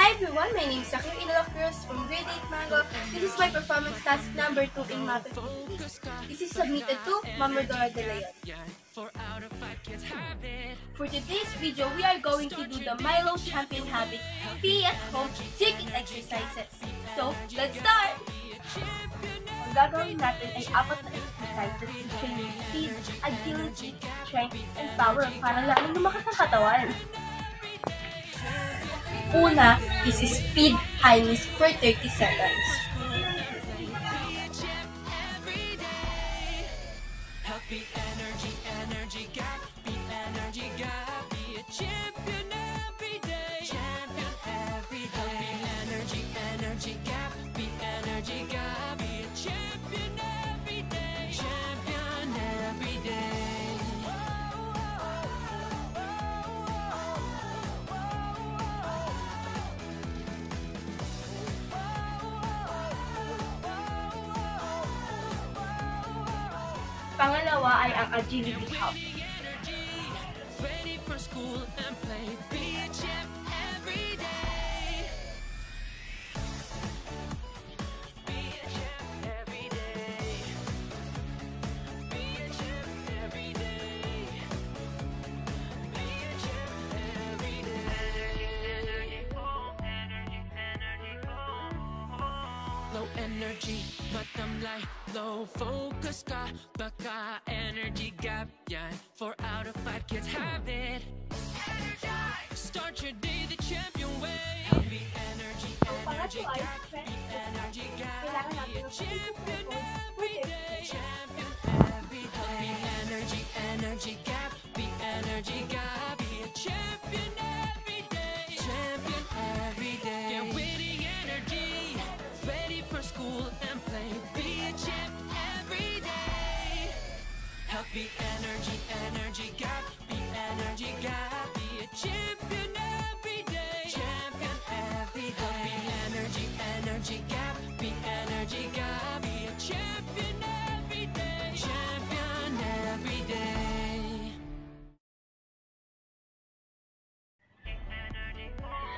Hi everyone, my name is Akil Inola Cruz from Grade 8 Mango. This is my performance task number 2 in Math. This is submitted to Mamadora De Leon. For today's video, we are going to do the Milo Champion Habit PS Home Circuit Exercises. So, let's start! Ang gagawin natin ay apat na exercises featuring speed, agility, strength, and power para lalong lumakas ang katawan. Una is speed highness for 30 seconds. Happy Pangalawa ay ang agility hub. low energy, but I'm like low focus. Got but got energy gap. Yeah, four out of five kids have it. Energize. Start your day the champion way. Be energy, energy gap. Be energy gap. Be a champion. energy, energy.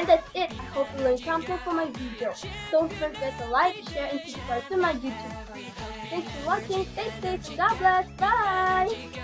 And that's it. I hope you learned something from my video. Don't forget to like, share, and subscribe to my YouTube channel. Thanks for watching. Stay safe. God bless. Bye.